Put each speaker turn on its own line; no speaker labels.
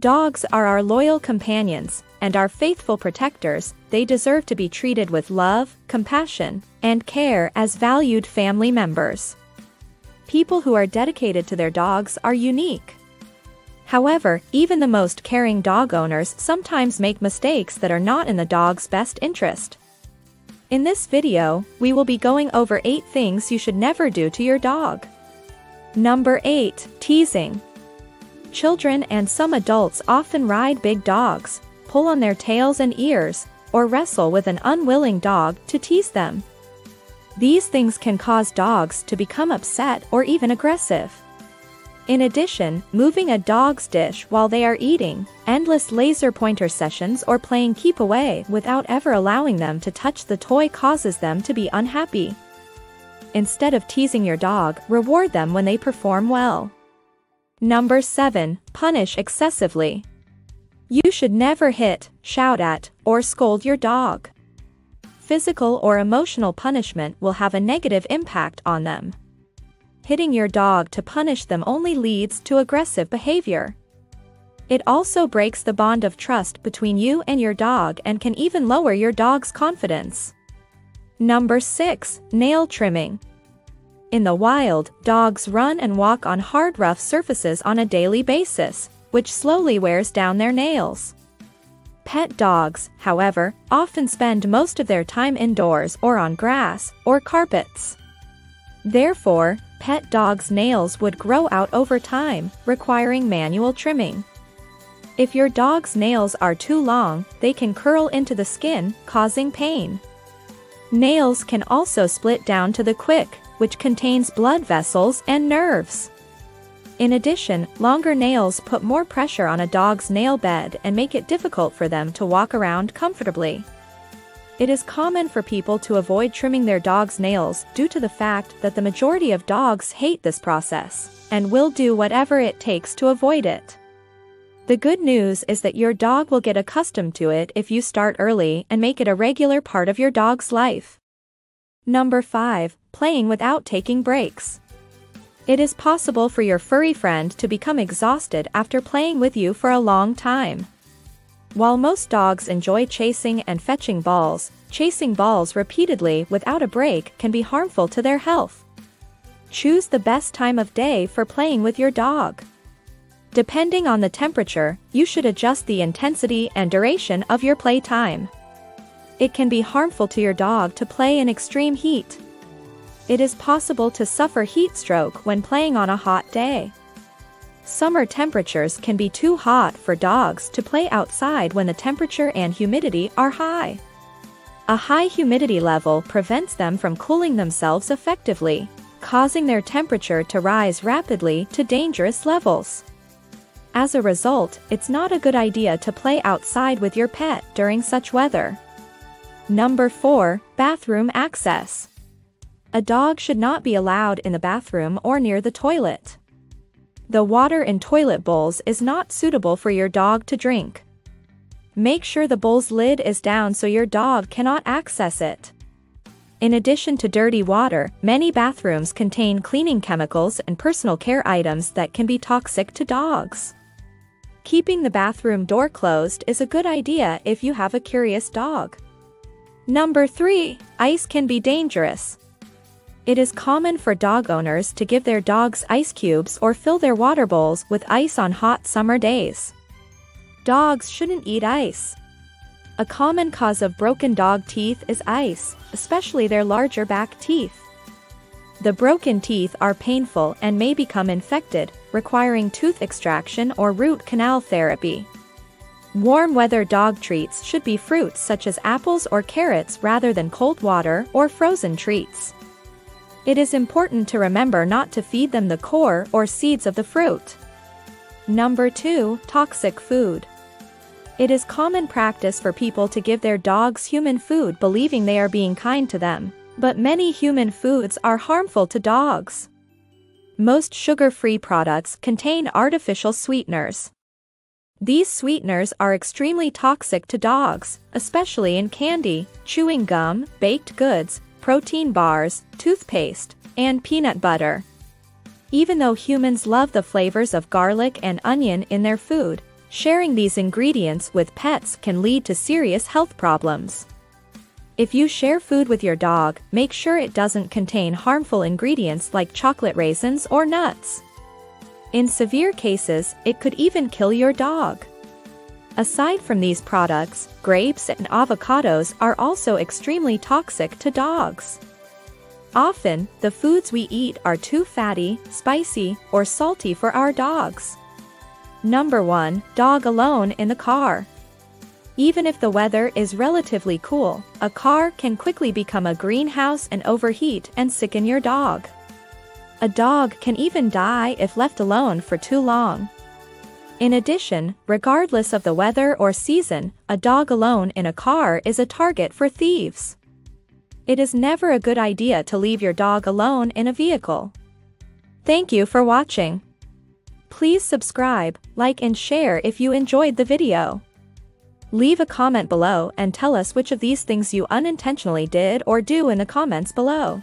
Dogs are our loyal companions, and our faithful protectors, they deserve to be treated with love, compassion, and care as valued family members. People who are dedicated to their dogs are unique. However, even the most caring dog owners sometimes make mistakes that are not in the dog's best interest. In this video, we will be going over 8 things you should never do to your dog. Number 8. Teasing. Children and some adults often ride big dogs, pull on their tails and ears, or wrestle with an unwilling dog to tease them. These things can cause dogs to become upset or even aggressive. In addition, moving a dog's dish while they are eating, endless laser pointer sessions or playing keep away without ever allowing them to touch the toy causes them to be unhappy. Instead of teasing your dog, reward them when they perform well. Number 7. Punish excessively. You should never hit, shout at, or scold your dog. Physical or emotional punishment will have a negative impact on them. Hitting your dog to punish them only leads to aggressive behavior. It also breaks the bond of trust between you and your dog and can even lower your dog's confidence. Number 6. Nail Trimming. In the wild, dogs run and walk on hard rough surfaces on a daily basis, which slowly wears down their nails. Pet dogs, however, often spend most of their time indoors or on grass or carpets. Therefore, pet dogs' nails would grow out over time, requiring manual trimming. If your dog's nails are too long, they can curl into the skin, causing pain. Nails can also split down to the quick, which contains blood vessels and nerves. In addition, longer nails put more pressure on a dog's nail bed and make it difficult for them to walk around comfortably. It is common for people to avoid trimming their dog's nails due to the fact that the majority of dogs hate this process and will do whatever it takes to avoid it. The good news is that your dog will get accustomed to it if you start early and make it a regular part of your dog's life. Number 5. Playing without taking breaks. It is possible for your furry friend to become exhausted after playing with you for a long time. While most dogs enjoy chasing and fetching balls, chasing balls repeatedly without a break can be harmful to their health. Choose the best time of day for playing with your dog. Depending on the temperature, you should adjust the intensity and duration of your playtime. It can be harmful to your dog to play in extreme heat it is possible to suffer heat stroke when playing on a hot day. Summer temperatures can be too hot for dogs to play outside when the temperature and humidity are high. A high humidity level prevents them from cooling themselves effectively, causing their temperature to rise rapidly to dangerous levels. As a result, it's not a good idea to play outside with your pet during such weather. Number 4. Bathroom Access a dog should not be allowed in the bathroom or near the toilet. The water in toilet bowls is not suitable for your dog to drink. Make sure the bowl's lid is down so your dog cannot access it. In addition to dirty water, many bathrooms contain cleaning chemicals and personal care items that can be toxic to dogs. Keeping the bathroom door closed is a good idea if you have a curious dog. Number 3. Ice can be dangerous. It is common for dog owners to give their dogs ice cubes or fill their water bowls with ice on hot summer days. Dogs shouldn't eat ice. A common cause of broken dog teeth is ice, especially their larger back teeth. The broken teeth are painful and may become infected, requiring tooth extraction or root canal therapy. Warm weather dog treats should be fruits such as apples or carrots rather than cold water or frozen treats. It is important to remember not to feed them the core or seeds of the fruit. Number 2. Toxic food. It is common practice for people to give their dogs human food believing they are being kind to them, but many human foods are harmful to dogs. Most sugar-free products contain artificial sweeteners. These sweeteners are extremely toxic to dogs, especially in candy, chewing gum, baked goods, protein bars, toothpaste, and peanut butter. Even though humans love the flavors of garlic and onion in their food, Sharing these ingredients with pets can lead to serious health problems. If you share food with your dog, make sure it doesn't contain harmful ingredients like chocolate raisins or nuts. In severe cases, it could even kill your dog. Aside from these products, grapes and avocados are also extremely toxic to dogs. Often, the foods we eat are too fatty, spicy, or salty for our dogs. Number 1. Dog alone in the car. Even if the weather is relatively cool, a car can quickly become a greenhouse and overheat and sicken your dog. A dog can even die if left alone for too long. In addition, regardless of the weather or season, a dog alone in a car is a target for thieves. It is never a good idea to leave your dog alone in a vehicle. Thank you for watching. Please subscribe, like and share if you enjoyed the video. Leave a comment below and tell us which of these things you unintentionally did or do in the comments below.